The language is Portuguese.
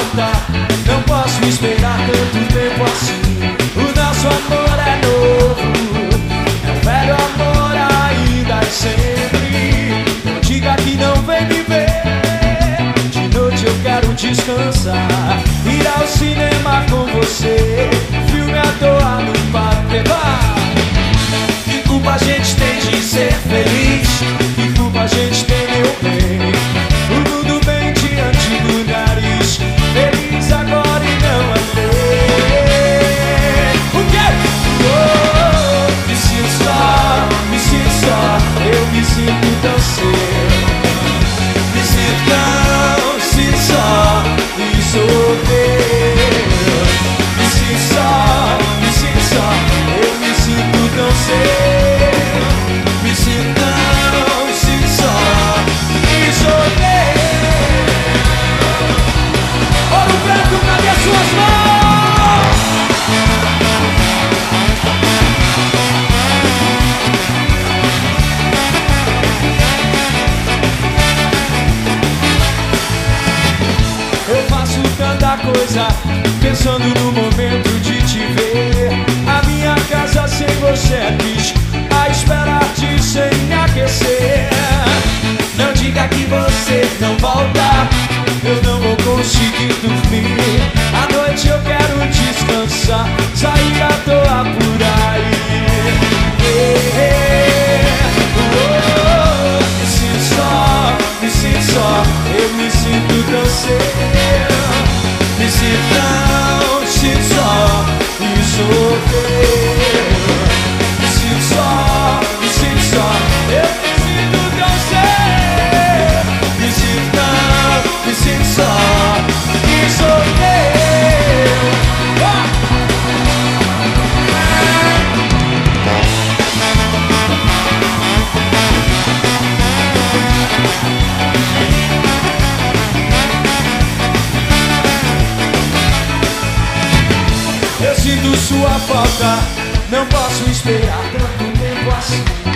falta. Não posso esperar tanto tempo assim. coisa, pensando no momento de te ver. A minha casa sem você é triste, a esperar te sem aquecer. Não diga que você não volta, eu não vou conseguir dormir. À noite eu quero descansar, sair à toa por aí. sinto sua falta. Não posso esperar tanto tempo assim.